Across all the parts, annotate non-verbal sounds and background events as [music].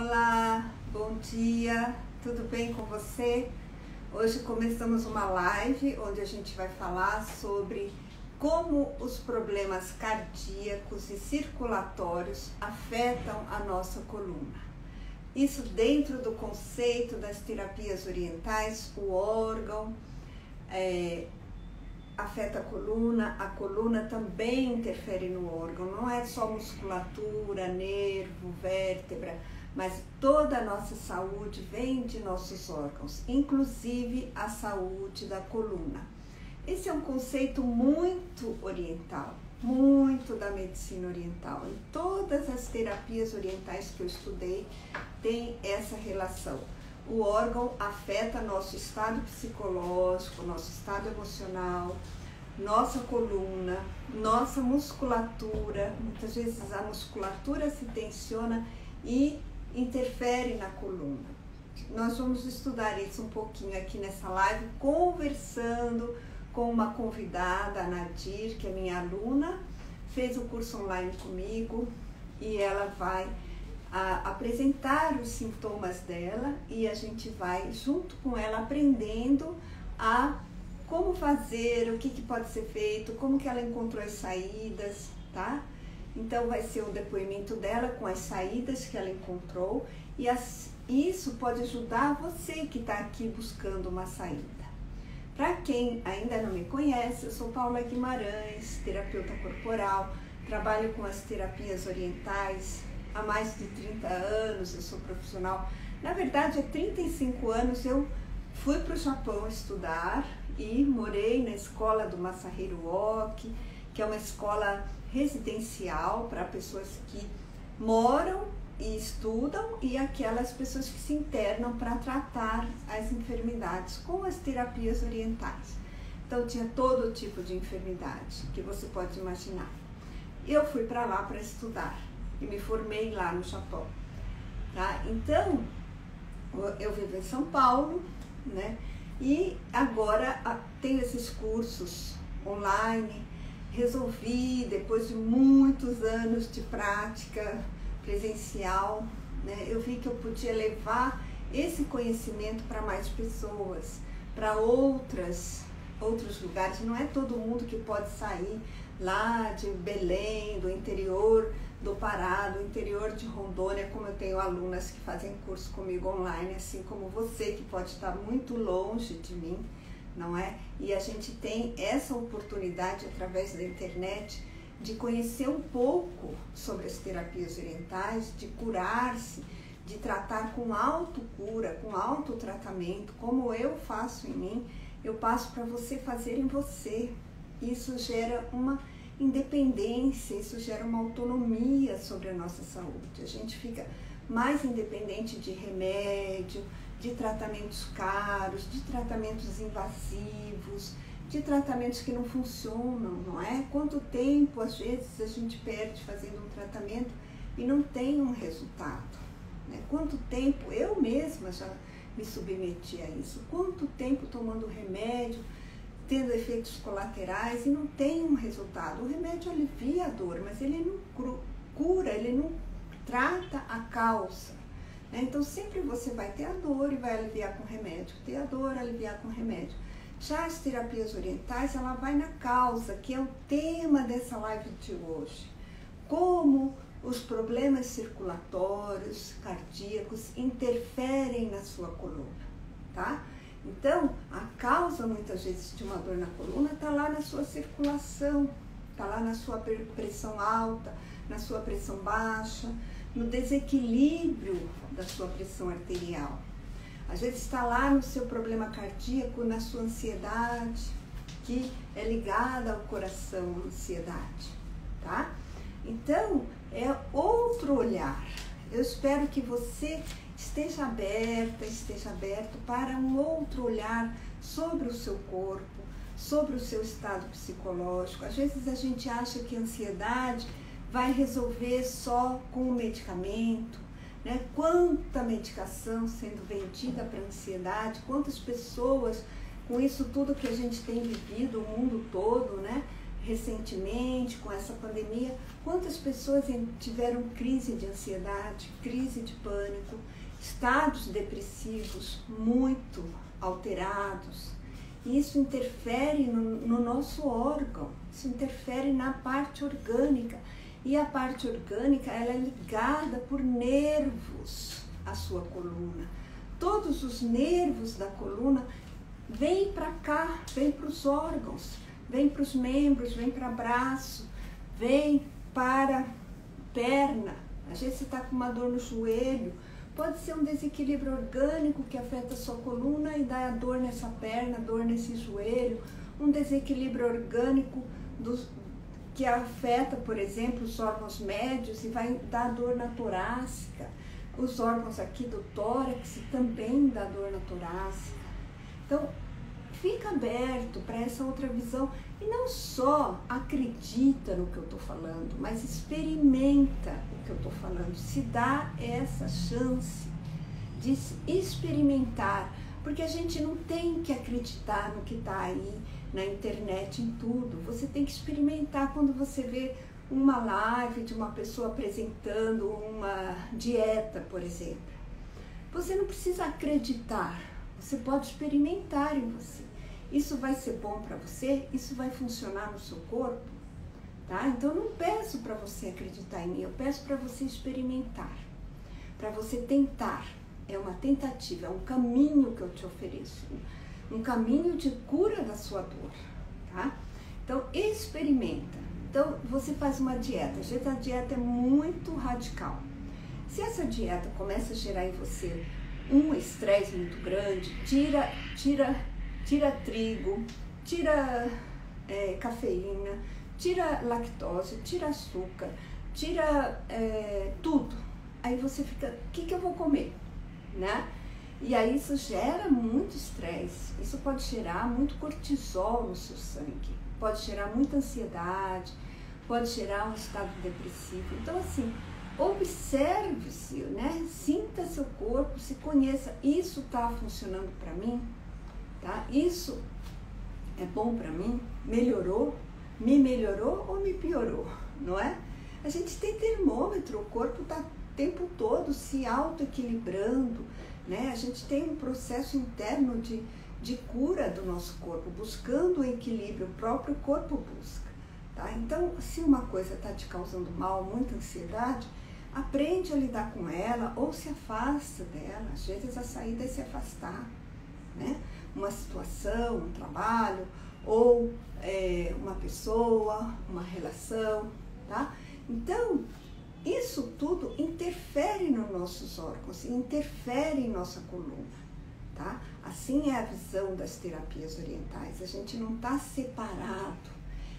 Olá, bom dia, tudo bem com você? Hoje começamos uma live onde a gente vai falar sobre como os problemas cardíacos e circulatórios afetam a nossa coluna. Isso dentro do conceito das terapias orientais, o órgão é, afeta a coluna, a coluna também interfere no órgão, não é só musculatura, nervo, vértebra, mas toda a nossa saúde vem de nossos órgãos, inclusive a saúde da coluna. Esse é um conceito muito oriental, muito da medicina oriental. E todas as terapias orientais que eu estudei têm essa relação. O órgão afeta nosso estado psicológico, nosso estado emocional, nossa coluna, nossa musculatura. Muitas vezes a musculatura se tensiona e interfere na coluna. Nós vamos estudar isso um pouquinho aqui nessa live, conversando com uma convidada, a Nadir, que é minha aluna, fez o curso online comigo e ela vai a, apresentar os sintomas dela e a gente vai junto com ela aprendendo a como fazer, o que, que pode ser feito, como que ela encontrou as saídas, tá? Então vai ser o depoimento dela com as saídas que ela encontrou e as, isso pode ajudar você que está aqui buscando uma saída. Para quem ainda não me conhece, eu sou Paula Guimarães, terapeuta corporal, trabalho com as terapias orientais há mais de 30 anos, eu sou profissional. Na verdade, há 35 anos eu fui para o Japão estudar e morei na escola do Masahiro Oki, que é uma escola residencial para pessoas que moram e estudam e aquelas pessoas que se internam para tratar as enfermidades com as terapias orientais. Então tinha todo tipo de enfermidade que você pode imaginar. Eu fui para lá para estudar e me formei lá no Japão. Tá? Então eu vivo em São Paulo, né? E agora tenho esses cursos online resolvi, depois de muitos anos de prática presencial, né, eu vi que eu podia levar esse conhecimento para mais pessoas, para outras outros lugares. Não é todo mundo que pode sair lá de Belém, do interior do Pará, do interior de Rondônia, como eu tenho alunas que fazem curso comigo online, assim como você que pode estar muito longe de mim não é? E a gente tem essa oportunidade através da internet de conhecer um pouco sobre as terapias orientais, de curar-se, de tratar com autocura, com autotratamento, como eu faço em mim, eu passo para você fazer em você. Isso gera uma independência, isso gera uma autonomia sobre a nossa saúde. A gente fica mais independente de remédio, de tratamentos caros, de tratamentos invasivos, de tratamentos que não funcionam, não é? Quanto tempo às vezes a gente perde fazendo um tratamento e não tem um resultado? Né? Quanto tempo eu mesma já me submeti a isso? Quanto tempo tomando remédio, tendo efeitos colaterais e não tem um resultado? O remédio alivia a dor, mas ele não cura, ele não trata a causa. Né? Então sempre você vai ter a dor e vai aliviar com remédio, ter a dor, aliviar com remédio. Já as terapias orientais, ela vai na causa, que é o tema dessa live de hoje. Como os problemas circulatórios, cardíacos interferem na sua coluna, tá? Então, a causa muitas vezes de uma dor na coluna está lá na sua circulação, está lá na sua pressão alta, na sua pressão baixa, no desequilíbrio da sua pressão arterial. Às vezes está lá no seu problema cardíaco, na sua ansiedade, que é ligada ao coração, ansiedade, tá? Então, é outro olhar. Eu espero que você esteja aberta, esteja aberto para um outro olhar sobre o seu corpo, sobre o seu estado psicológico. Às vezes a gente acha que a ansiedade vai resolver só com o medicamento, né? Quanta medicação sendo vendida para ansiedade, quantas pessoas com isso tudo que a gente tem vivido, o mundo todo, né? recentemente com essa pandemia, quantas pessoas tiveram crise de ansiedade, crise de pânico, estados depressivos muito alterados. Isso interfere no, no nosso órgão, isso interfere na parte orgânica. E a parte orgânica ela é ligada por nervos à sua coluna. Todos os nervos da coluna vêm para cá, vêm para os órgãos, vêm para os membros, vêm para braço, vêm para perna. Vezes você está com uma dor no joelho, pode ser um desequilíbrio orgânico que afeta a sua coluna e dá dor nessa perna, dor nesse joelho, um desequilíbrio orgânico dos, que afeta, por exemplo, os órgãos médios e vai dar dor na torácica. Os órgãos aqui do tórax também dá dor na torácica. Então, fica aberto para essa outra visão e não só acredita no que eu estou falando, mas experimenta o que eu estou falando, se dá essa chance de experimentar, porque a gente não tem que acreditar no que está aí na internet, em tudo. Você tem que experimentar quando você vê uma live de uma pessoa apresentando uma dieta, por exemplo. Você não precisa acreditar, você pode experimentar em você. Isso vai ser bom para você? Isso vai funcionar no seu corpo? Tá? Então não peço para você acreditar em mim, eu peço para você experimentar, para você tentar. É uma tentativa, é um caminho que eu te ofereço um caminho de cura da sua dor, tá? Então, experimenta. Então, você faz uma dieta. A dieta é muito radical. Se essa dieta começa a gerar em você um estresse muito grande, tira, tira, tira trigo, tira é, cafeína, tira lactose, tira açúcar, tira é, tudo. Aí você fica, o que, que eu vou comer? Né? E aí isso gera muito estresse, isso pode gerar muito cortisol no seu sangue, pode gerar muita ansiedade, pode gerar um estado depressivo. Então, assim, observe-se, né? Sinta seu corpo, se conheça. Isso está funcionando para mim? Tá? Isso é bom para mim? Melhorou? Me melhorou ou me piorou? Não é? A gente tem termômetro, o corpo está o tempo todo se auto-equilibrando né? A gente tem um processo interno de, de cura do nosso corpo, buscando o equilíbrio, o próprio corpo busca. Tá? Então, se uma coisa está te causando mal, muita ansiedade, aprende a lidar com ela ou se afasta dela. Às vezes a saída é se afastar. Né? Uma situação, um trabalho, ou é, uma pessoa, uma relação. Tá? Então, isso tudo interfere nos nossos órgãos, interfere em nossa coluna, tá? Assim é a visão das terapias orientais, a gente não está separado.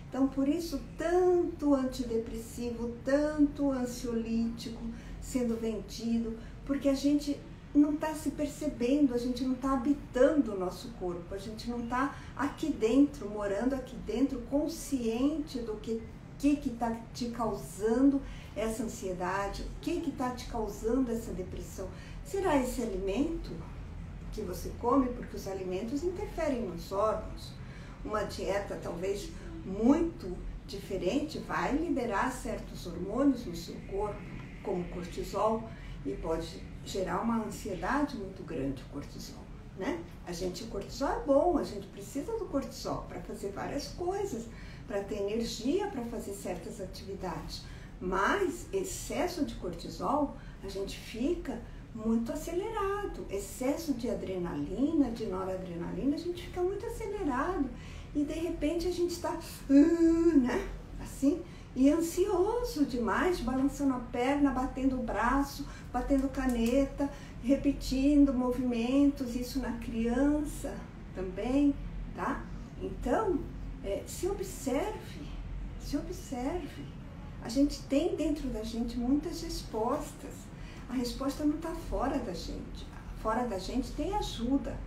Então, por isso, tanto antidepressivo, tanto ansiolítico sendo vendido, porque a gente não está se percebendo, a gente não está habitando o nosso corpo, a gente não está aqui dentro, morando aqui dentro, consciente do que que está te causando essa ansiedade? O que está te causando essa depressão? Será esse alimento que você come? Porque os alimentos interferem nos órgãos. Uma dieta talvez muito diferente vai liberar certos hormônios no seu corpo, como cortisol, e pode gerar uma ansiedade muito grande o cortisol. Né? A gente, o cortisol é bom, a gente precisa do cortisol para fazer várias coisas, para ter energia para fazer certas atividades. Mas excesso de cortisol, a gente fica muito acelerado. Excesso de adrenalina, de noradrenalina, a gente fica muito acelerado. E de repente a gente está, uh, né? Assim, e ansioso demais, balançando a perna, batendo o braço, batendo caneta, repetindo movimentos, isso na criança também, tá? Então, é, se observe, se observe. A gente tem dentro da gente muitas respostas. A resposta não está fora da gente. Fora da gente tem ajuda,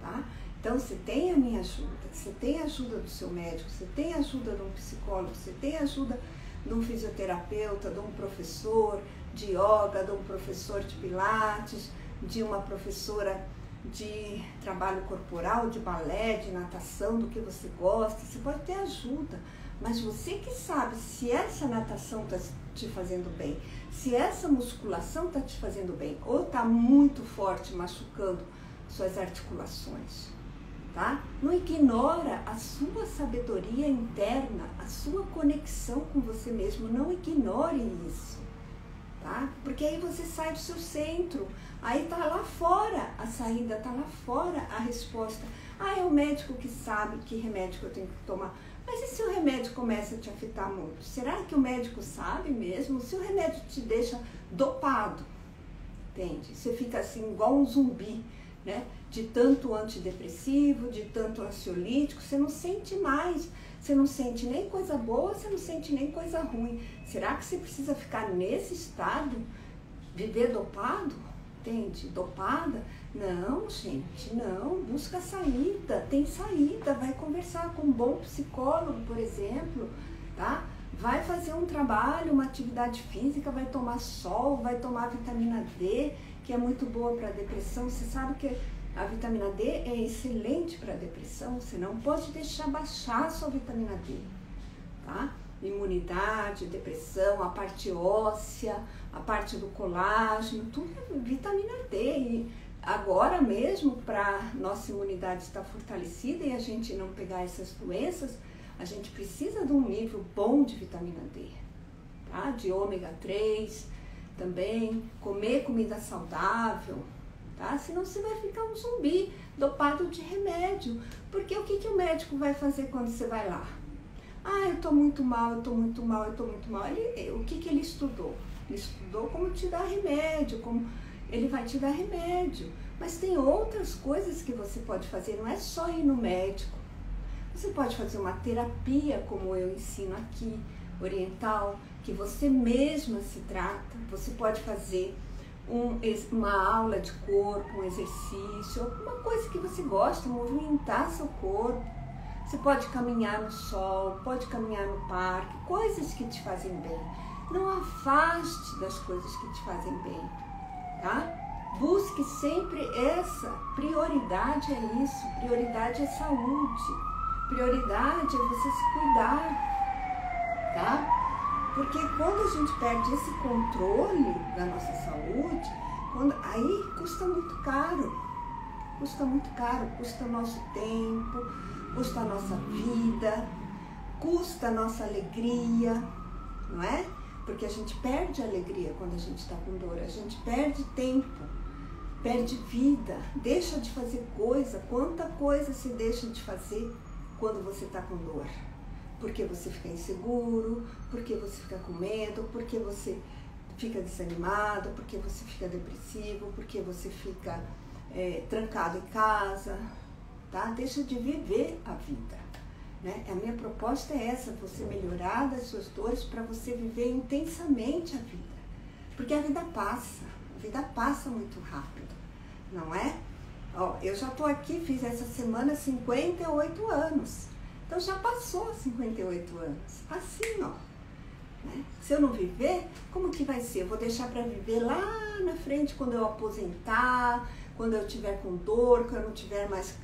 tá? Então, você tem a minha ajuda, você tem a ajuda do seu médico, você tem a ajuda de um psicólogo, você tem a ajuda de um fisioterapeuta, de um professor de yoga, de um professor de pilates, de uma professora de trabalho corporal, de balé, de natação, do que você gosta. Você pode ter ajuda, Mas você que sabe se essa natação está te fazendo bem, se essa musculação está te fazendo bem, ou está muito forte, machucando suas articulações, tá? Não ignora a sua sabedoria interna, a sua conexão com você mesmo, não ignore isso, tá? Porque aí você sai do seu centro, aí tá lá fora a saída, tá lá fora a resposta. Ah, é o médico que sabe que remédio que eu tenho que tomar. Mas e se o remédio começa a te afetar muito? Será que o médico sabe mesmo? Se o remédio te deixa dopado, entende? Você fica assim igual um zumbi, né? De tanto antidepressivo, de tanto ansiolítico, você não sente mais. Você não sente nem coisa boa, você não sente nem coisa ruim. Será que você precisa ficar nesse estado? Viver dopado? Entende? Dopada? Não, gente, não. Busca saída, tem saída. Vai conversar com um bom psicólogo, por exemplo, tá? Vai fazer um trabalho, uma atividade física, vai tomar sol, vai tomar vitamina D, que é muito boa para depressão. Você sabe que a vitamina D é excelente para depressão. Você não pode deixar baixar a sua vitamina D, tá? Imunidade, depressão, a parte óssea, a parte do colágeno, tudo é vitamina D. E agora mesmo, para nossa imunidade estar fortalecida e a gente não pegar essas doenças, a gente precisa de um nível bom de vitamina D, tá? De ômega 3 também, comer comida saudável, tá? Senão você vai ficar um zumbi dopado de remédio. Porque o que, que o médico vai fazer quando você vai lá? Ah, eu tô muito mal, eu tô muito mal, eu tô muito mal. Ele, o que, que ele estudou? Ele estudou como te dar remédio, como ele vai te dar remédio. Mas tem outras coisas que você pode fazer, não é só ir no médico. Você pode fazer uma terapia, como eu ensino aqui, oriental, que você mesma se trata. Você pode fazer um, uma aula de corpo, um exercício, alguma coisa que você gosta, movimentar seu corpo. Você pode caminhar no sol, pode caminhar no parque, coisas que te fazem bem. Não afaste das coisas que te fazem bem tá? Busque sempre essa prioridade é isso, prioridade é saúde, prioridade é você se cuidar, tá? Porque quando a gente perde esse controle da nossa saúde, quando, aí custa muito caro, custa muito caro, custa nosso tempo, custa a nossa vida, custa a nossa alegria, não é? Porque a gente perde a alegria quando a gente está com dor, a gente perde tempo, perde vida, deixa de fazer coisa. Quanta coisa se deixa de fazer quando você está com dor? Porque você fica inseguro, porque você fica com medo, porque você fica desanimado, porque você fica depressivo, porque você fica é, trancado em casa, tá? Deixa de viver a vida. Né? A minha proposta é essa, você melhorar das suas dores para você viver intensamente a vida. Porque a vida passa, a vida passa muito rápido, não é? Ó, eu já estou aqui, fiz essa semana 58 anos. Então já passou 58 anos. Assim, ó. Né? Se eu não viver, como que vai ser? Eu vou deixar para viver lá na frente quando eu aposentar, quando eu tiver com dor, quando eu não tiver mais.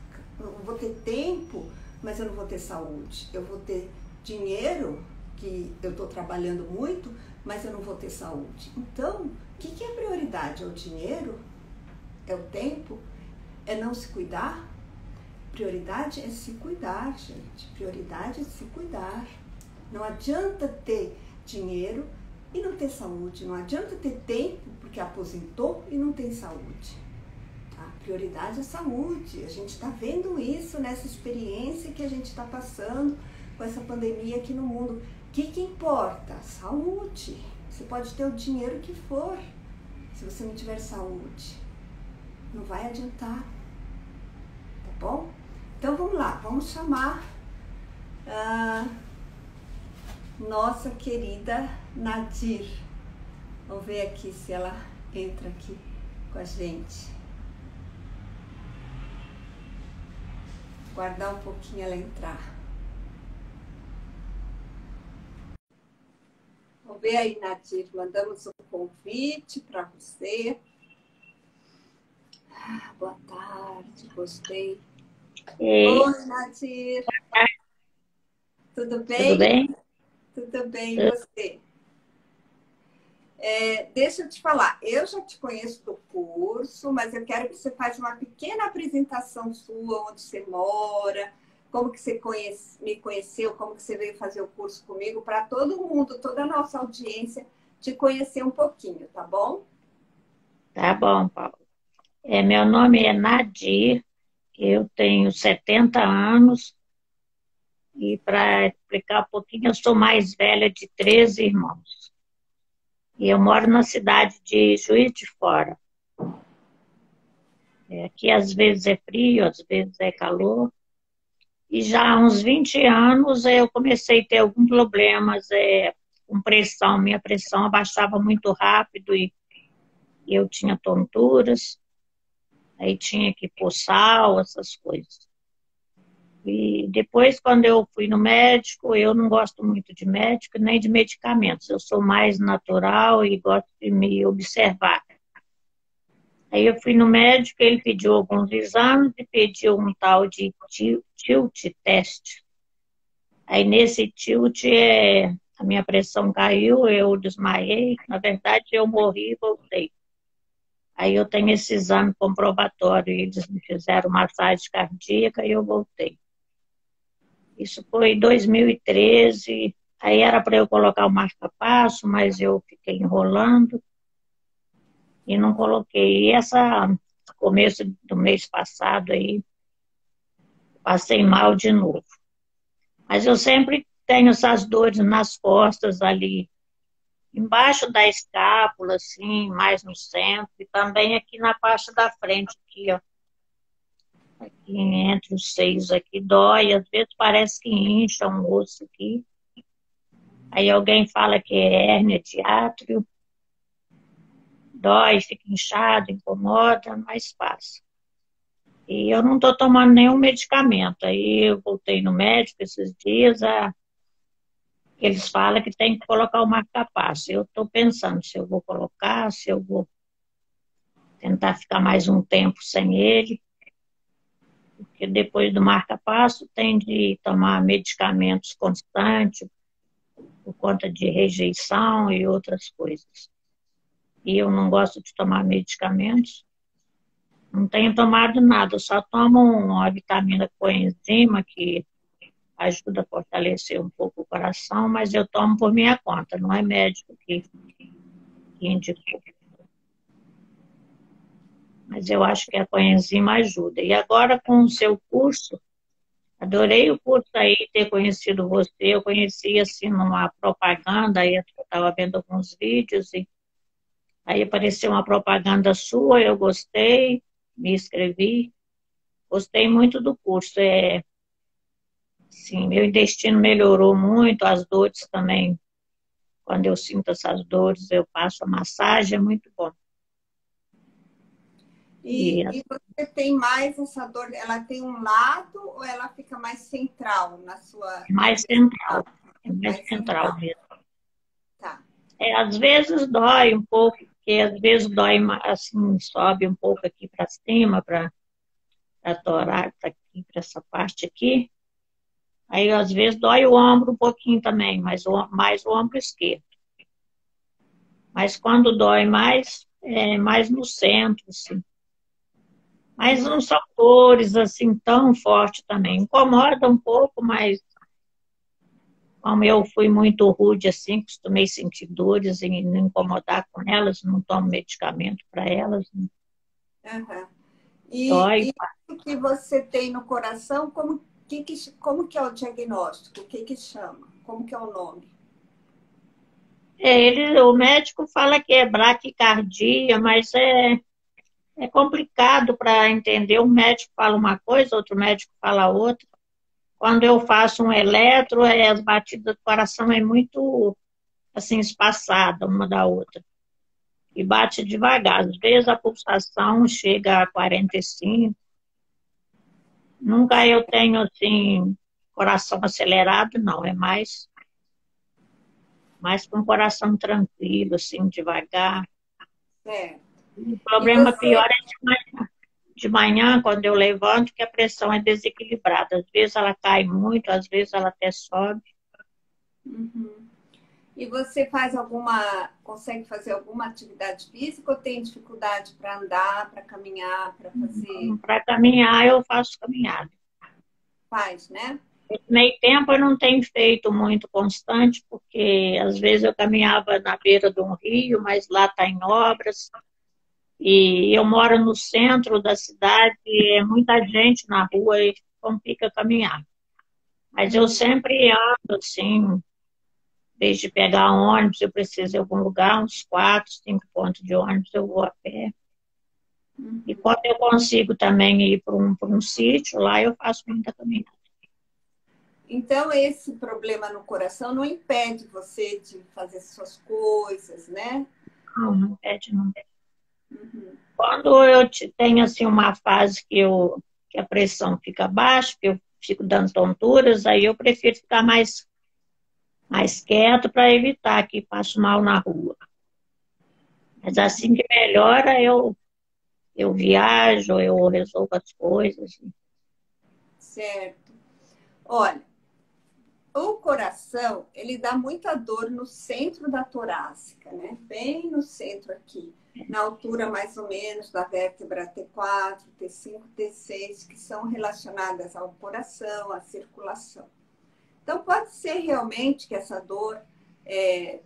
Eu vou ter tempo mas eu não vou ter saúde. Eu vou ter dinheiro, que eu estou trabalhando muito, mas eu não vou ter saúde. Então, o que, que é prioridade? É o dinheiro? É o tempo? É não se cuidar? Prioridade é se cuidar, gente. Prioridade é se cuidar. Não adianta ter dinheiro e não ter saúde. Não adianta ter tempo porque aposentou e não tem saúde prioridade é saúde. A gente está vendo isso nessa experiência que a gente está passando com essa pandemia aqui no mundo. O que, que importa? Saúde. Você pode ter o dinheiro que for, se você não tiver saúde, não vai adiantar. Tá bom? Então vamos lá, vamos chamar a nossa querida Nadir. Vamos ver aqui se ela entra aqui com a gente. Guardar um pouquinho ela entrar. Vamos ver aí, Nadir, mandamos um convite para você. Ah, boa tarde, gostei. Oi, Nadir. Tudo bem? Tudo bem? Tudo bem, você? É, deixa eu te falar, eu já te conheço do curso, mas eu quero que você faça uma pequena apresentação sua, onde você mora, como que você conhece, me conheceu, como que você veio fazer o curso comigo, para todo mundo, toda a nossa audiência, te conhecer um pouquinho, tá bom? Tá bom, Paulo. É, meu nome é Nadir, eu tenho 70 anos, e para explicar um pouquinho, eu sou mais velha de 13 irmãos. E eu moro na cidade de Juiz de Fora. É, aqui às vezes é frio, às vezes é calor. E já há uns 20 anos eu comecei a ter alguns problemas é, com pressão. Minha pressão abaixava muito rápido e eu tinha tonturas. Aí tinha que pôr sal, essas coisas. E depois, quando eu fui no médico, eu não gosto muito de médico nem de medicamentos. Eu sou mais natural e gosto de me observar. Aí eu fui no médico, ele pediu alguns exames e pediu um tal de tilt test. Aí nesse tilt é, a minha pressão caiu, eu desmaiei. Na verdade, eu morri e voltei. Aí eu tenho esse exame comprobatório, eles me fizeram massagem cardíaca e eu voltei. Isso foi em 2013. Aí era para eu colocar o marca-passo, mas eu fiquei enrolando e não coloquei. E essa começo do mês passado aí, passei mal de novo. Mas eu sempre tenho essas dores nas costas ali, embaixo da escápula, assim, mais no centro, e também aqui na parte da frente, aqui, ó aqui entre os seios aqui, dói, às vezes parece que incha um osso aqui. Aí alguém fala que é hérnia de átrio, dói, fica inchado, incomoda, mas passa. E eu não estou tomando nenhum medicamento. Aí eu voltei no médico esses dias, a... eles falam que tem que colocar o marca-passo. Eu estou pensando se eu vou colocar, se eu vou tentar ficar mais um tempo sem ele porque depois do marca-passo tem de tomar medicamentos constantes por conta de rejeição e outras coisas. E eu não gosto de tomar medicamentos. Não tenho tomado nada, só tomo uma vitamina coenzima que ajuda a fortalecer um pouco o coração, mas eu tomo por minha conta, não é médico que, que indicou mas eu acho que a coenzima ajuda. E agora com o seu curso, adorei o curso aí, ter conhecido você. Eu conheci assim numa propaganda, aí eu estava vendo alguns vídeos e aí apareceu uma propaganda sua, eu gostei, me inscrevi. Gostei muito do curso. É, sim, meu intestino melhorou muito, as dores também. Quando eu sinto essas dores, eu passo a massagem, é muito bom. E, e, você tem mais essa dor, ela tem um lado ou ela fica mais central na sua. Mais central, é mais, mais central, central mesmo. Tá. É, às vezes dói um pouco, porque às vezes dói assim, sobe um pouco aqui para cima, para a torar, tá aqui para essa parte aqui. Aí às vezes dói o ombro um pouquinho também, mas o, mais o ombro esquerdo. Mas quando dói mais, é mais no centro, assim. Mas não são cores assim tão fortes também. Incomoda um pouco, mas como eu fui muito rude assim, costumei sentir dores e não incomodar com elas, não tomo medicamento para elas. Uhum. E, Dói. e o que você tem no coração, como que, que, como que é o diagnóstico? O que, que chama? Como que é o nome? É, ele, o médico fala que é braquicardia, mas é é complicado para entender. Um médico fala uma coisa, outro médico fala outra. Quando eu faço um eletro, é, as batidas do coração é muito assim espaçada uma da outra. E bate devagar. Às vezes a pulsação chega a 45. Nunca eu tenho assim coração acelerado, não. É mais mais com o coração tranquilo, assim, devagar. É. O problema pior é de manhã, quando eu levanto, que a pressão é desequilibrada. Às vezes ela cai muito, às vezes ela até sobe. Uhum. E você faz alguma, consegue fazer alguma atividade física ou tem dificuldade para andar, para caminhar, para fazer? Para caminhar eu faço caminhada. Faz, né? Meio tempo eu não tenho feito muito constante, porque às vezes eu caminhava na beira de um rio, mas lá está em obras. E eu moro no centro da cidade, é muita gente na rua e complica caminhar. Mas eu sempre ando assim, desde pegar ônibus, eu preciso a algum lugar, uns quatro, cinco pontos de ônibus, eu vou a pé. Uhum. E quando eu consigo também ir para um, um sítio, lá eu faço muita caminhada. Então, esse problema no coração não impede você de fazer suas coisas, né? Não, não impede, não impede. Uhum. Quando eu tenho assim uma fase que, eu, que a pressão fica baixa, que eu fico dando tonturas, aí eu prefiro ficar mais mais quieto para evitar que passe mal na rua. Mas assim que melhora, eu, eu viajo, eu resolvo as coisas. Certo. Olha, o coração, ele dá muita dor no centro da torácica, né? Bem no centro aqui, na altura mais ou menos da vértebra T4, T5, T6, que são relacionadas ao coração, à circulação. Então, pode ser realmente que essa dor é,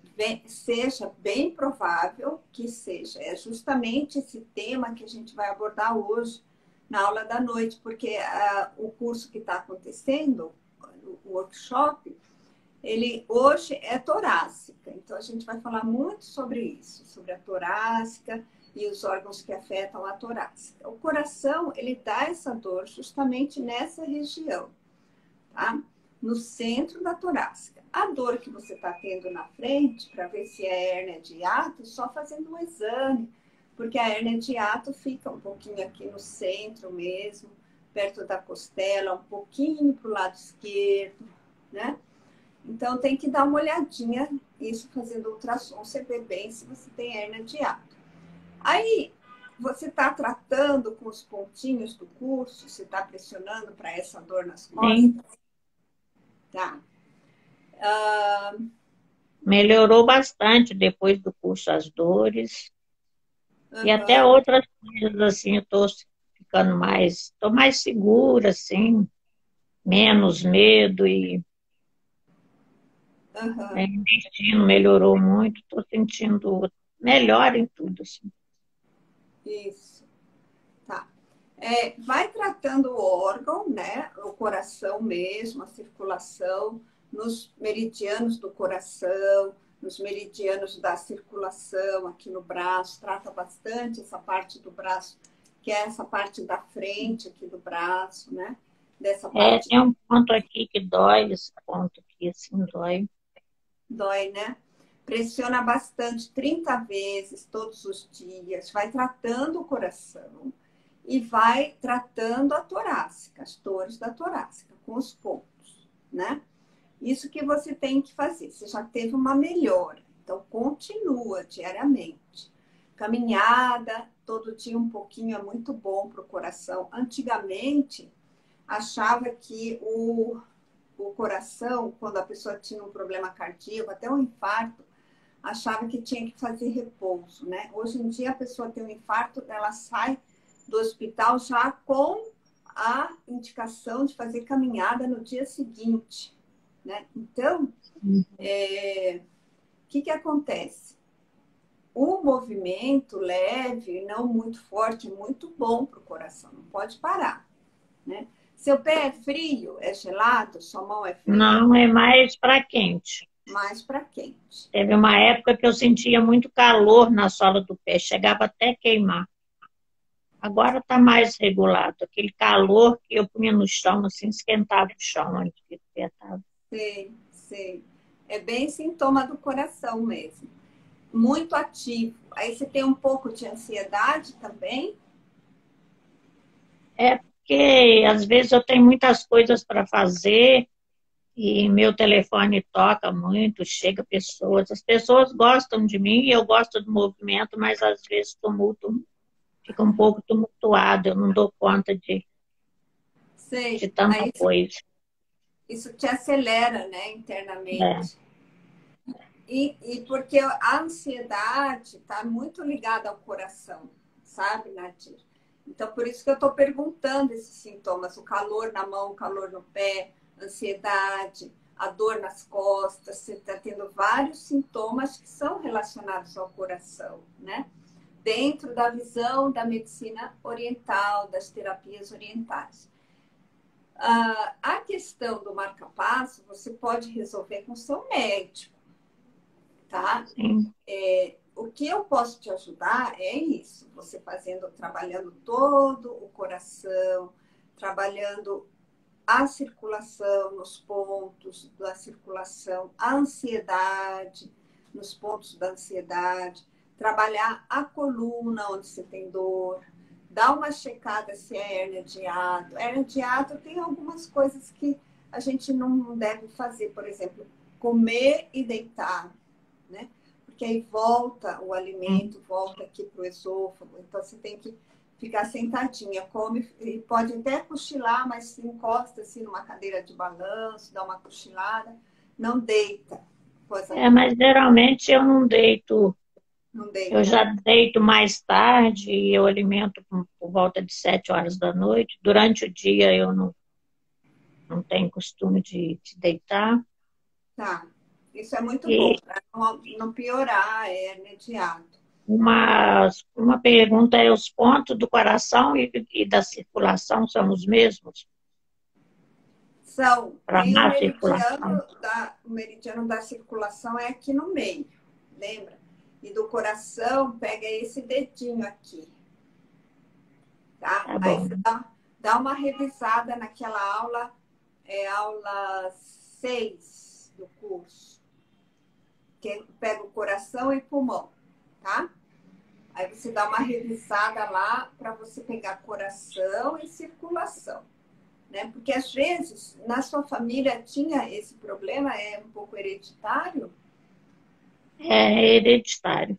seja bem provável que seja. É justamente esse tema que a gente vai abordar hoje na aula da noite, porque uh, o curso que está acontecendo, o workshop, ele hoje é torácica. Então, a gente vai falar muito sobre isso, sobre a torácica e os órgãos que afetam a torácica. O coração, ele dá essa dor justamente nessa região, tá? no centro da torácica. A dor que você está tendo na frente, para ver se é hérnia de hiato, só fazendo um exame, porque a hérnia de hiato fica um pouquinho aqui no centro mesmo, perto da costela, um pouquinho para o lado esquerdo, né? Então tem que dar uma olhadinha, isso fazendo ultrassom, você vê bem se você tem hérnia de hiato. Aí, você está tratando com os pontinhos do curso, você está pressionando para essa dor nas costas? Sim. Tá. Uh... Melhorou bastante depois do curso As Dores. Uhum. E até outras coisas, assim, eu estou ficando mais, estou mais segura, assim, menos medo e uhum. é, intestino melhorou muito, estou sentindo melhor em tudo, assim. Isso. É, vai tratando o órgão, né? O coração mesmo, a circulação, nos meridianos do coração, nos meridianos da circulação aqui no braço, trata bastante essa parte do braço, que é essa parte da frente aqui do braço, né? Dessa é, parte. É, tem um ponto aqui que dói, esse ponto aqui, assim, dói. Dói, né? Pressiona bastante, 30 vezes todos os dias, vai tratando o coração e vai tratando a torácica, as dores da torácica, com os pontos, né? Isso que você tem que fazer. Você já teve uma melhora, então continua diariamente. Caminhada, todo dia um pouquinho é muito bom para o coração. Antigamente, achava que o, o coração, quando a pessoa tinha um problema cardíaco, até um infarto, achava que tinha que fazer repouso, né? Hoje em dia, a pessoa tem um infarto, ela sai do hospital já com a indicação de fazer caminhada no dia seguinte. Né? Então, o é, que, que acontece? O movimento leve, não muito forte, é muito bom para o coração, não pode parar. Né? Seu pé é frio, é gelado, sua mão é fria? Não, é mais para quente. Mais para quente. Teve uma época que eu sentia muito calor na sola do pé, chegava até queimar. Agora está mais regulado. Aquele calor que eu punha no chão, assim, esquentava o chão onde que estava. Sim, sim. É bem sintoma do coração mesmo. Muito ativo. Aí você tem um pouco de ansiedade também? É porque às vezes eu tenho muitas coisas para fazer e meu telefone toca muito, chega pessoas. As pessoas gostam de mim e eu gosto do movimento, mas às vezes tumulto fica um pouco tumultuado, eu não dou conta de, Sei. de tanta Aí, coisa. Isso te acelera, né, internamente. É. E, e porque a ansiedade está muito ligada ao coração, sabe, Nadir? Então, por isso que eu estou perguntando esses sintomas: o calor na mão, o calor no pé, ansiedade, a dor nas costas. Você está tendo vários sintomas que são relacionados ao coração, né? Dentro da visão da medicina oriental, das terapias orientais. Uh, a questão do marca-passo você pode resolver com o seu médico, tá? Sim. É, o que eu posso te ajudar é isso, você fazendo, trabalhando todo o coração, trabalhando a circulação nos pontos da circulação, a ansiedade nos pontos da ansiedade, trabalhar a coluna onde você tem dor, dar uma checada se é hérnia de hiato. Hérnia de hiato tem algumas coisas que a gente não deve fazer, por exemplo, comer e deitar? Porque aí volta o alimento, volta aqui para o esôfago, então você tem que ficar sentadinha, come e pode até cochilar, mas se encosta assim numa cadeira de balanço, dá uma cochilada, não deita. é, mas geralmente eu não deito eu já deito mais tarde e eu alimento por, por, volta de sete horas da noite. Durante o dia eu não, não tenho costume de, de deitar. Tá. Isso é muito e... bom, para não, piorar, é imediato. Uma, uma pergunta é: os pontos do coração e, e da circulação são os mesmos? São. Para o meridiano, da, o meridiano da circulação é aqui no meio, lembra? e do coração, pega esse dedinho aqui. Tá? tá Aí você dá, dá, uma revisada naquela aula, é aula 6 do curso. Que pega o coração e pulmão, tá? Aí você dá uma revisada lá para você pegar coração e circulação. Né? Porque às vezes na sua família tinha esse problema, é um pouco hereditário, é hereditário.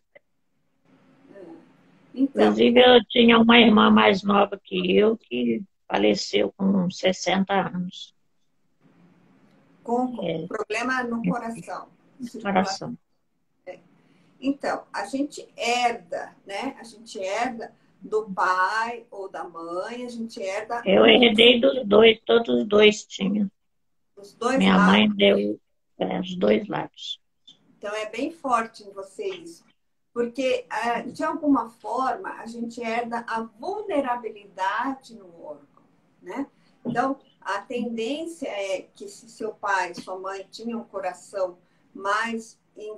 Então, Inclusive, eu tinha uma irmã mais nova que eu que faleceu com 60 anos. Com é. problema no coração. Coração. É. Então, a gente herda, né? A gente herda do pai ou da mãe, a gente herda. Eu herdei dos dois, todos os dois tinham. Os dois Minha lados. mãe deu é, os dois lados. Então, é bem forte em você isso. Porque, é, de alguma forma, a gente herda a vulnerabilidade no órgão, né? Então, a tendência é que se seu pai, sua mãe tinham um coração mais em,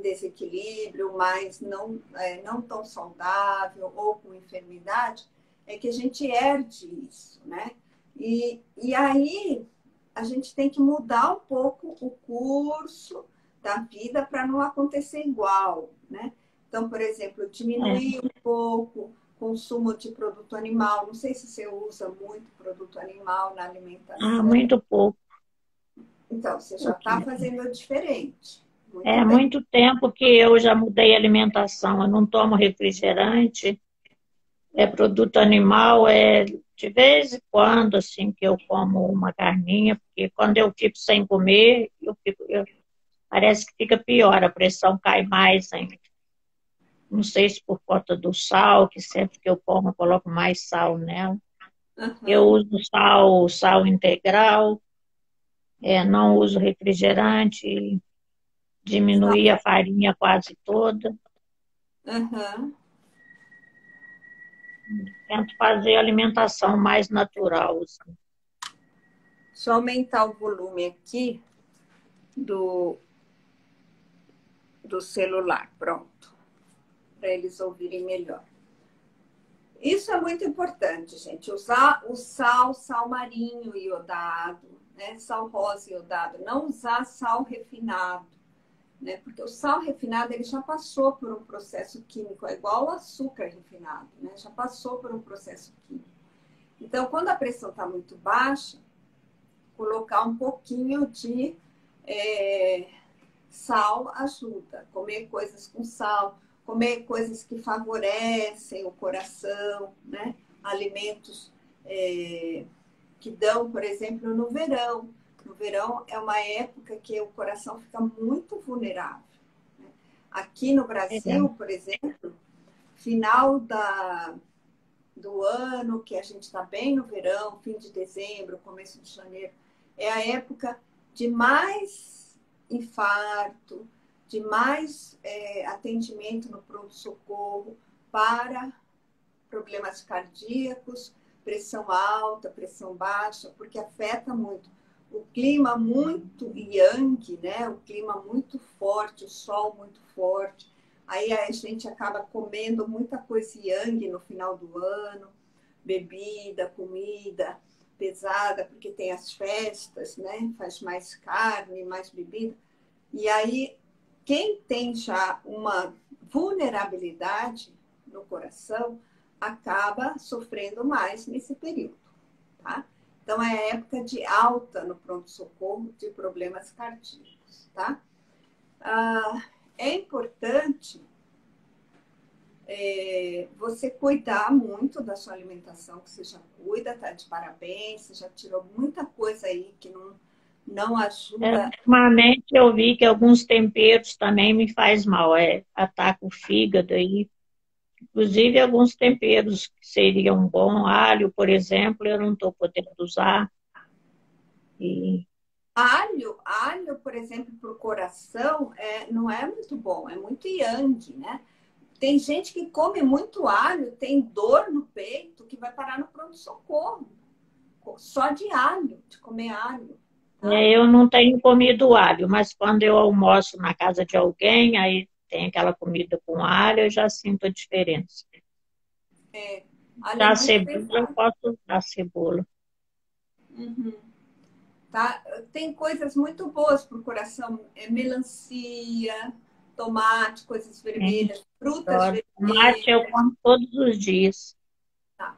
desequilíbrio, mais não, é, não tão saudável ou com enfermidade, é que a gente herde isso, né? E, e aí a gente tem que mudar um pouco o curso da vida para não acontecer igual, né? Então, por exemplo, diminuir é. um pouco o consumo de produto animal. Não sei se você usa muito produto animal na alimentação. Ah, muito pouco. Então, você já está fazendo diferente. Muito é bem. muito tempo que eu já mudei a alimentação. Eu não tomo refrigerante. É produto animal, é de vez em quando, assim, que eu como uma carninha, porque quando eu fico sem comer, eu fico, eu parece que fica pior, a pressão cai mais ainda. Não sei se por conta do sal, que sempre que eu como eu coloco mais sal nela. Uhum. Eu uso sal, sal integral, é, não uso refrigerante, diminui a farinha quase toda. Uhum. Tento fazer alimentação mais natural. Assim. Deixa eu aumentar o volume aqui do, do celular, pronto, para eles ouvirem melhor. Isso é muito importante, gente. Usar o sal, sal marinho iodado, né? Sal rosa iodado. Não usar sal refinado, né? Porque o sal refinado ele já passou por um processo químico, é igual o açúcar refinado, né? Já passou por um processo químico. Então, quando a pressão está muito baixa, colocar um pouquinho de é, Sal ajuda. Comer coisas com sal, comer coisas que favorecem o coração, né? Alimentos é, que dão, por exemplo, no verão. No verão é uma época que o coração fica muito vulnerável. Né? Aqui no Brasil, por exemplo, final da, do ano, que a gente está bem no verão, fim de dezembro, começo de janeiro, é a época de mais infarto, de mais é, atendimento no pronto-socorro para problemas cardíacos, pressão alta, pressão baixa, porque afeta muito. O clima muito yang, né? O clima muito forte, o sol muito forte. Aí a gente acaba comendo muita coisa yang no final do ano, bebida, comida pesada, porque tem as festas, né? Faz mais carne, mais bebida. E aí quem tem já uma vulnerabilidade no coração acaba sofrendo mais nesse período, tá? Então, é época de alta no pronto-socorro de problemas cardíacos, tá? Ah, é importante é, você cuidar muito da sua alimentação, que você já cuida, tá de parabéns, você já tirou muita coisa aí que não não ajuda. É, ultimamente eu vi que alguns temperos também me faz mal, é, ataca o fígado aí. Inclusive alguns temperos que seriam bom, alho, por exemplo, eu não estou podendo usar. E... Alho, alho, por exemplo, para o coração, é, não é muito bom, é muito yang, né? Tem gente que come muito alho, tem dor no peito, que vai parar no pronto-socorro. Só de alho, de comer alho. É, eu não tenho comido alho, mas quando eu almoço na casa de alguém, aí tem aquela comida com alho, eu já sinto a diferença. É. Da é cebola, eu posso usar cebola. Uhum. Tá? Tem coisas muito boas para o coração. É melancia, tomate, coisas vermelhas, é. frutas vermelhas. Tomate eu como todos os dias.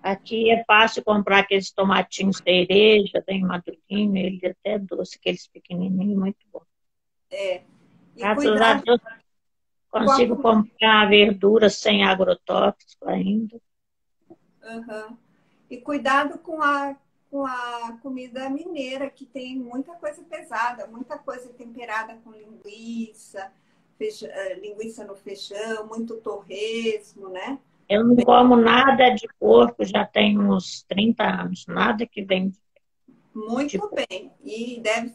Aqui é fácil comprar aqueles tomatinhos cereja, tem madurinho, ele é até doce, aqueles pequenininhos, muito bom. É. E Graças a Deus, consigo a... comprar verduras sem agrotóxico ainda. Uhum. E cuidado com a, com a comida mineira, que tem muita coisa pesada, muita coisa temperada com linguiça, feijão, eh, linguiça no feijão, muito torresmo, né? Eu não como nada de porco, já tem uns 30 anos, nada que vem de Muito de bem. E deve,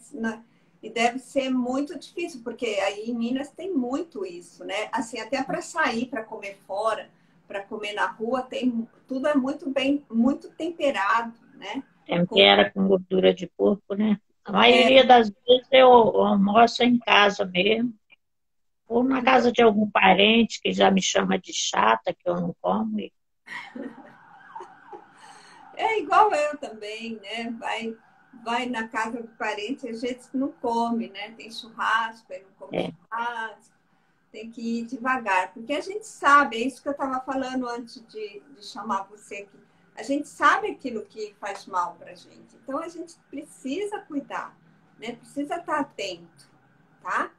e deve ser muito difícil, porque aí em Minas tem muito isso, né? Assim, até para sair, para comer fora, para comer na rua, tem tudo é muito bem, muito temperado, né? Tempera com gordura de porco, né? A maioria é. das vezes eu almoço em casa mesmo. Ou na casa de algum parente que já me chama de chata, que eu não como. E... [laughs] É igual eu também, né? Vai, vai na casa do parente, a gente não come, né? Tem churrasco, aí não come é. churrasco. Tem que ir devagar, porque a gente sabe, é isso que eu estava falando antes de, de chamar você aqui. A gente sabe aquilo que faz mal para gente. Então a gente precisa cuidar, né? Precisa estar atento, tá?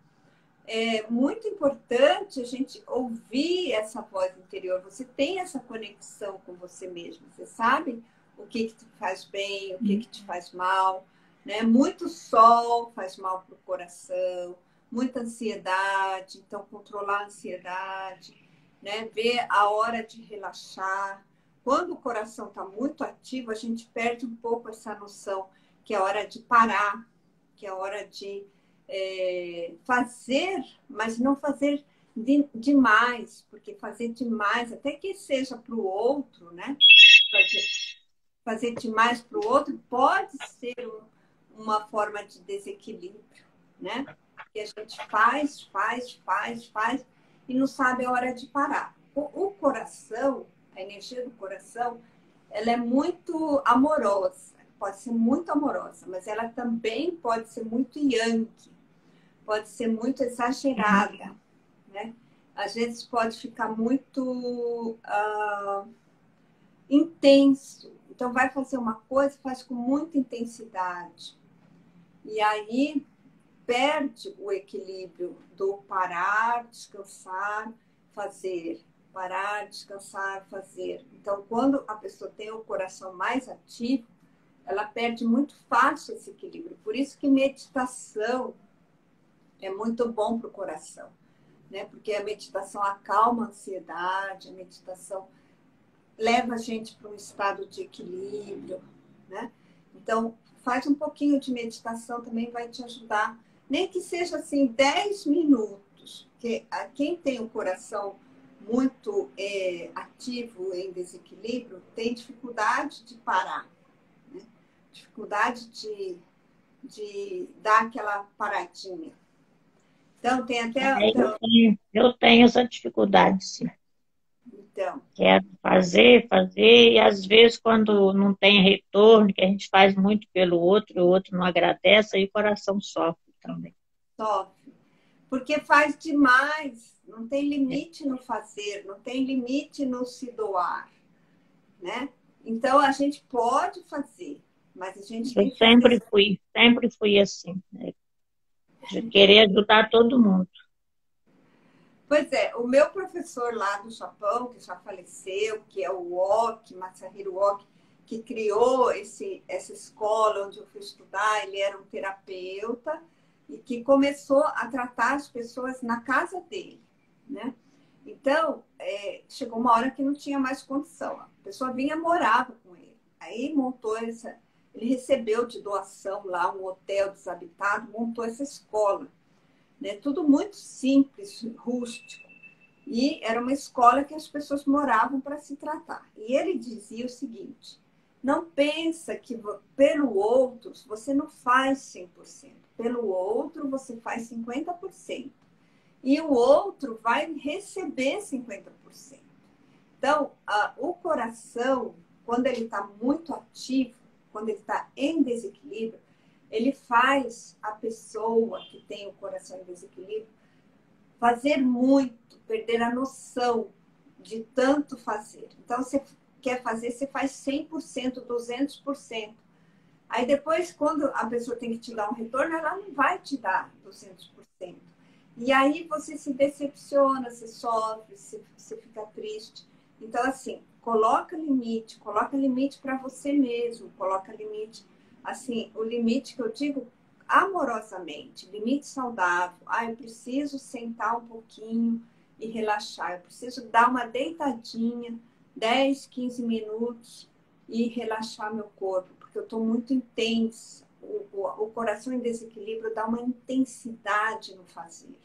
É muito importante a gente ouvir essa voz interior. Você tem essa conexão com você mesmo. Você sabe o que, que te faz bem, o que, que te faz mal. Né? Muito sol faz mal para o coração, muita ansiedade. Então, controlar a ansiedade, né? ver a hora de relaxar. Quando o coração está muito ativo, a gente perde um pouco essa noção que é hora de parar, que é hora de é, fazer, mas não fazer de, demais, porque fazer demais, até que seja para o outro, né? Fazer, fazer demais para o outro pode ser um, uma forma de desequilíbrio, né? Que a gente faz, faz, faz, faz e não sabe a hora de parar. O, o coração, a energia do coração, ela é muito amorosa, pode ser muito amorosa, mas ela também pode ser muito yang, pode ser muito exagerada, né? Às vezes pode ficar muito uh, intenso. Então, vai fazer uma coisa, faz com muita intensidade. E aí perde o equilíbrio do parar, descansar, fazer, parar, descansar, fazer. Então, quando a pessoa tem o coração mais ativo, ela perde muito fácil esse equilíbrio. Por isso que meditação é muito bom para o coração, né? Porque a meditação acalma a ansiedade, a meditação leva a gente para um estado de equilíbrio, né? Então, faz um pouquinho de meditação também vai te ajudar, nem que seja assim 10 minutos, que quem tem o coração muito é, ativo em desequilíbrio tem dificuldade de parar, né? dificuldade de, de dar aquela paradinha. Então, tem até. Eu tenho, eu tenho essa dificuldade, sim. Então. Quero fazer, fazer, e às vezes, quando não tem retorno, que a gente faz muito pelo outro, o outro não agradece, aí o coração sofre também. Sofre. Porque faz demais, não tem limite no fazer, não tem limite no se doar, né? Então, a gente pode fazer, mas a gente Eu sempre fazer... fui, sempre fui assim, né? Querer ajudar todo mundo. Pois é, o meu professor lá do Japão, que já faleceu, que é o Oki, Masahiro Oki, que criou esse, essa escola onde eu fui estudar, ele era um terapeuta e que começou a tratar as pessoas na casa dele, né? Então, é, chegou uma hora que não tinha mais condição. A pessoa vinha morava com ele. Aí montou essa... Ele recebeu de doação lá um hotel desabitado, montou essa escola né? Tudo muito simples, rústico. E era uma escola que as pessoas moravam para se tratar. E ele dizia o seguinte: não pensa que pelo outro você não faz 100%. Pelo outro você faz 50%. E o outro vai receber 50%. Então, a, o coração, quando ele está muito ativo, quando ele está em desequilíbrio, ele faz a pessoa que tem o coração em desequilíbrio fazer muito, perder a noção de tanto fazer. Então, você quer fazer, você faz 100%, 200%. Aí depois, quando a pessoa tem que te dar um retorno, ela não vai te dar 200%. E aí você se decepciona, você sofre, você, você fica triste. Então, assim, coloca limite, coloca limite para você mesmo, coloca limite assim, o limite que eu digo amorosamente, limite saudável. Ah, eu preciso sentar um pouquinho e relaxar. Eu preciso dar uma deitadinha, 10, 15 minutos e relaxar meu corpo, porque eu estou muito intensa. O, o, o, coração em desequilíbrio dá uma intensidade no fazer.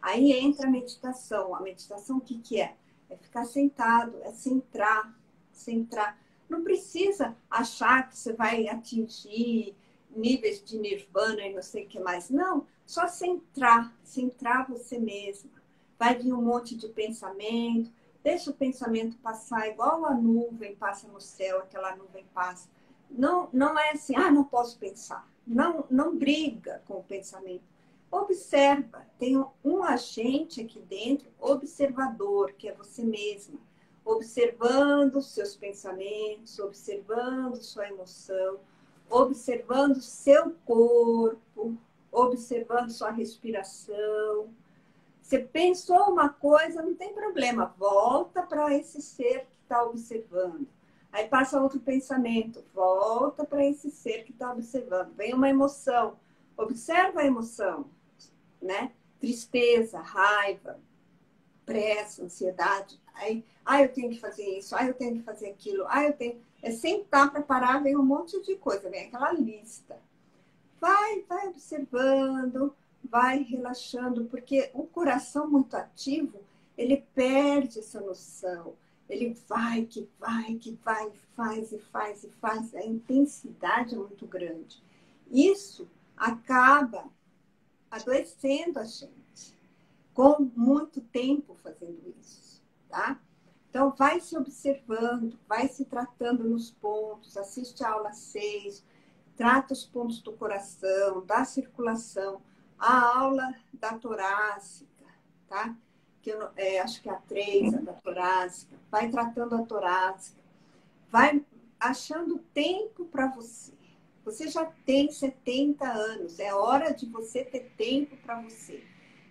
Aí entra a meditação. A meditação, o que, que é? É ficar sentado, é centrar, centrar. Não precisa achar que você vai atingir níveis de nirvana e não sei o que mais. Não, só centrar, centrar você mesma. Vai vir um monte de pensamento, deixa o pensamento passar igual a nuvem passa no céu, aquela nuvem passa. Não, não é assim, ah, não posso pensar. Não, não briga com o pensamento. Observa, tem um agente aqui dentro, observador, que é você mesma observando seus pensamentos, observando sua emoção, observando seu corpo, observando sua respiração. Você pensou uma coisa, não tem problema, volta para esse ser que está observando. Aí passa outro pensamento, volta para esse ser que está observando. Vem uma emoção, observa a emoção, né? Tristeza, raiva, pressa, ansiedade. Aí, ah, eu tenho que fazer isso, ah, eu tenho que fazer aquilo, ah, eu tenho. É sentar para parar, vem um monte de coisa, vem aquela lista. Vai, vai observando, vai relaxando, porque o coração muito ativo, ele perde essa noção. Ele vai, que vai, que vai, faz e faz e faz. A intensidade é muito grande. Isso acaba adoecendo a gente com muito tempo fazendo isso, tá? Então, vai se observando, vai se tratando nos pontos, assiste a aula 6, trata os pontos do coração, da circulação, a aula da torácica, tá? Que eu é, acho que é a 3, a da torácica, vai tratando a torácica, vai achando tempo para você. Você já tem 70 anos, é hora de você ter tempo para você.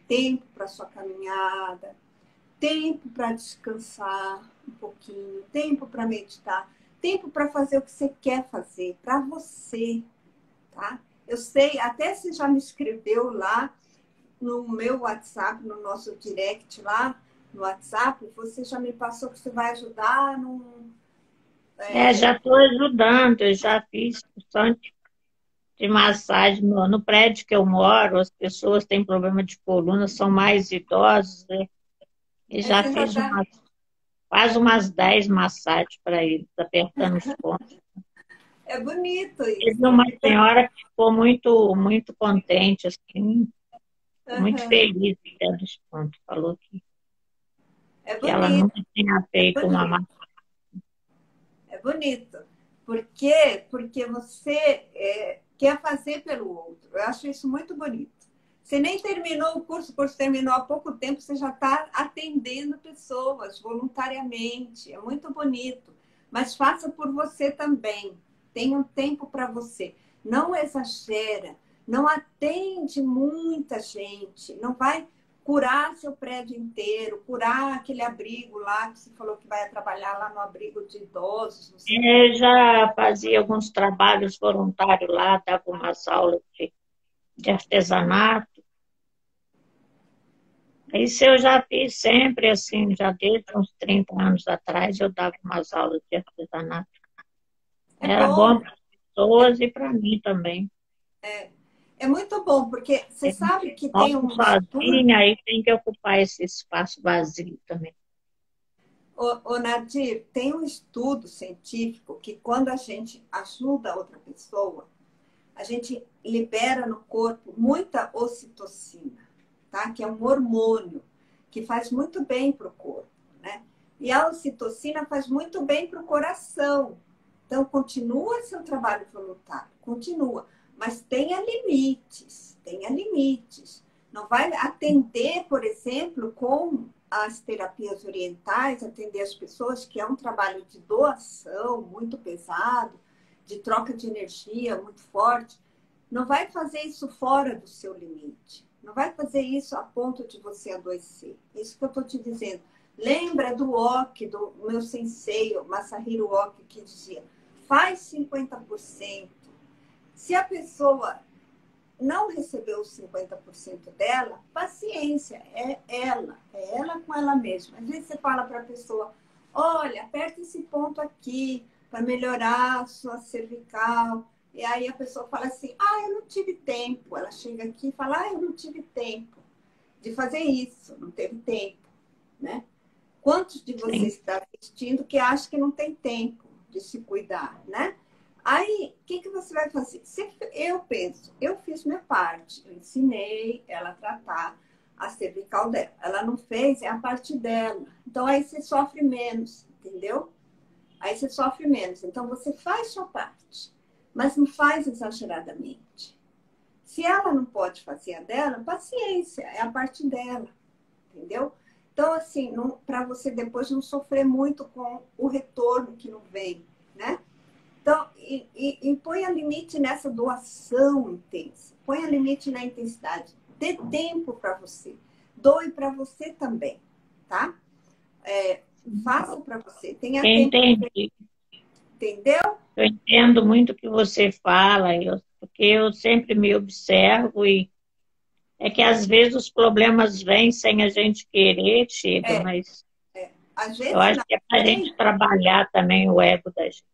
Tempo para sua caminhada, tempo para descansar um pouquinho, tempo para meditar, tempo para fazer o que você quer fazer, para você, tá? Eu sei, até você já me escreveu lá no meu WhatsApp, no nosso direct lá no WhatsApp, você já me passou que você vai ajudar num. É, é já estou ajudando, eu já fiz bastante de massagem no, no, prédio que eu moro, as pessoas têm problema de coluna, são mais idosos, né? E já é, fiz já tá... umas, quase umas 10 massagens para eles, apertando os pontos. É bonito isso. Teve uma senhora que ficou muito, muito contente, assim, uhum. muito feliz dos pontos. Falou que, é que ela nunca tinha feito é uma massagem. Bonito. Por quê? Porque você é, quer fazer pelo outro. Eu acho isso muito bonito. Você nem terminou o curso, o curso terminou há pouco tempo, você já está atendendo pessoas voluntariamente. É muito bonito. Mas faça por você também. Tenha um tempo para você. Não exagera. Não atende muita gente. Não vai curar seu prédio inteiro, curar aquele abrigo lá que você falou que vai trabalhar lá no abrigo de idosos. É, já fazia alguns trabalhos voluntários lá, dava umas aulas de, de artesanato. Isso eu já fiz sempre, assim, já desde uns 30 anos atrás, eu dava umas aulas de artesanato. É Era bom, bom para as pessoas e para mim também. É. É muito bom, porque você é, sabe que tem um. Sozinha, aí tem que ocupar esse espaço vazio também. Ô, ô, Nadir, tem um estudo científico que quando a gente ajuda outra pessoa, a gente libera no corpo muita ocitocina, tá? Que é um hormônio que faz muito bem para o corpo, né? E a ocitocina faz muito bem para o coração. Então, continua seu trabalho voluntário, continua mas tenha limites, tenha limites. Não vai atender, por exemplo, com as terapias orientais, atender as pessoas, que é um trabalho de doação muito pesado, de troca de energia muito forte. Não vai fazer isso fora do seu limite. Não vai fazer isso a ponto de você adoecer. Isso que eu estou te dizendo. Lembra do Ok, do meu sensei, Masahiro Ok, que dizia: faz 50%, se a pessoa não recebeu os 50% dela, paciência, é ela, é ela com ela mesma. Às vezes você fala para a pessoa, olha, aperta esse ponto aqui para melhorar a sua cervical. E aí a pessoa fala assim, ah, eu não tive tempo. Ela chega aqui e fala, ah, eu não tive tempo de fazer isso, não teve tempo, né? Quantos de vocês estão assistindo que acham que não tem tempo de se cuidar, né? Aí, o que, que você vai fazer? Eu penso, eu fiz minha parte, eu ensinei ela a tratar a cervical dela. Ela não fez, é a parte dela. Então, aí você sofre menos, entendeu? Aí você sofre menos. Então, você faz sua parte, mas não faz exageradamente. Se ela não pode fazer a dela, paciência, é a parte dela, entendeu? Então, assim, para você depois não sofrer muito com o retorno que não vem, né? Então, e, e, e ponha limite nessa doação intensa. Ponha limite na intensidade. Dê tempo para você. Doe para você também, tá? É, faça para você. Tenha Entendi. tempo. Entendeu? Eu entendo muito o que você fala, eu, porque eu sempre me observo e é que às vezes os problemas vêm sem a gente querer, chega, é, mas é. eu acho que é para a gente trabalhar também o ego da gente.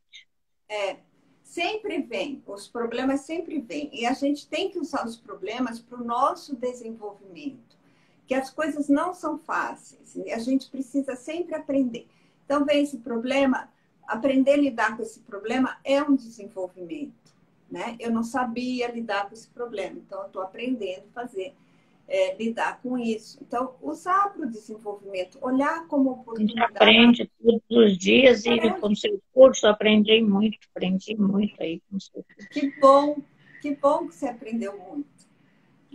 É, sempre vem, os problemas sempre vêm. E a gente tem que usar os problemas para o nosso desenvolvimento. Que as coisas não são fáceis. A gente precisa sempre aprender. Então, vem esse problema, aprender a lidar com esse problema é um desenvolvimento. Né? Eu não sabia lidar com esse problema, então eu estou aprendendo a fazer é, lidar com isso. Então, usar para o desenvolvimento, olhar como oportunidade. A gente aprende todos os dias e é. com seu curso aprendi muito, aprendi muito aí com seu curso. Que bom, que bom que você aprendeu muito.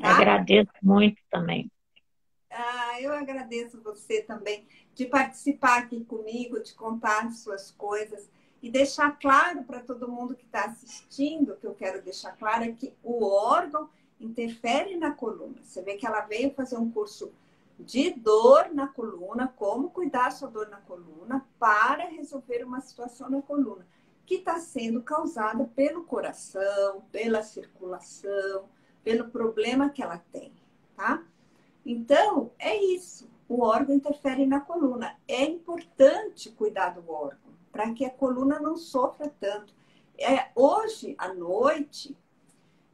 Tá? Agradeço muito também. Ah, eu agradeço você também de participar aqui comigo, de contar suas coisas e deixar claro para todo mundo que está assistindo, que eu quero deixar claro é que o órgão interfere na coluna. Você vê que ela veio fazer um curso de dor na coluna, como cuidar sua dor na coluna para resolver uma situação na coluna que está sendo causada pelo coração, pela circulação, pelo problema que ela tem, tá? Então, é isso. O órgão interfere na coluna. É importante cuidar do órgão para que a coluna não sofra tanto. É, hoje à noite,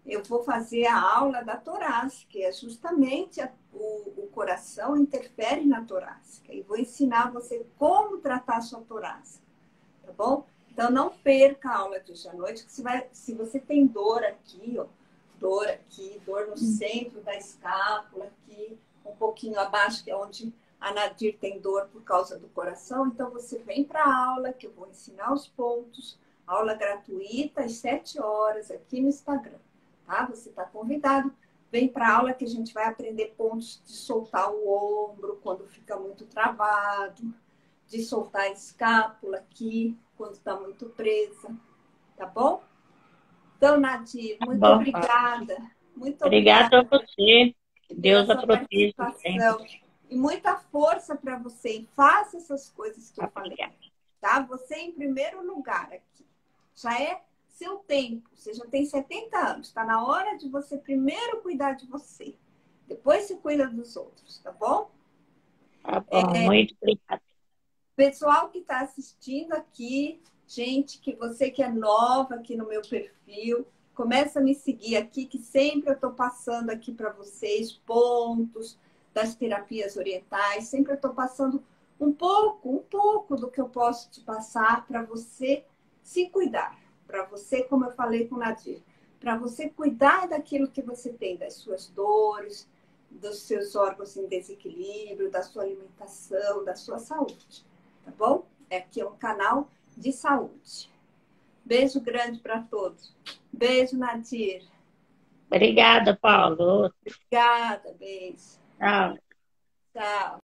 eu vou fazer a aula da torácica, que é justamente a, o, o, coração interfere na torácica. E vou ensinar você como tratar a sua torácica, tá bom? Então não perca a aula de hoje à noite, que se, vai, se você tem dor aqui, ó, dor aqui, dor no centro da escápula, aqui, um pouquinho abaixo, que é onde a Nadir tem dor por causa do coração, então você vem para a aula, que eu vou ensinar os pontos, aula gratuita às 7 horas aqui no Instagram tá? Você está convidado. Vem para a aula que a gente vai aprender pontos de soltar o ombro quando fica muito travado, de soltar a escápula aqui quando está muito presa, tá bom? Então, Nadir, tá muito obrigada. Muito obrigada. Obrigada a você. Deus a proteja E muita força para você. Faça essas coisas que eu falei. Tá? Você em primeiro lugar aqui. Já é seu tempo. Você já tem 70 anos. Está na hora de você primeiro cuidar de você. Depois você cuida dos outros, tá bom? Tá bom, é, muito obrigada. Pessoal que está assistindo aqui, gente, que você que é nova aqui no meu perfil, começa a me seguir aqui, que sempre eu estou passando aqui para vocês pontos das terapias orientais. Sempre eu estou passando um pouco, um pouco do que eu posso te passar para você se cuidar para você, como eu falei com o Nadir, para você cuidar daquilo que você tem, das suas dores, dos seus órgãos em desequilíbrio, da sua alimentação, da sua saúde, tá bom? É aqui é um canal de saúde. Beijo grande para todos. Beijo, Nadir. Obrigada, Paulo. Obrigada, beijo. Tchau. Tchau.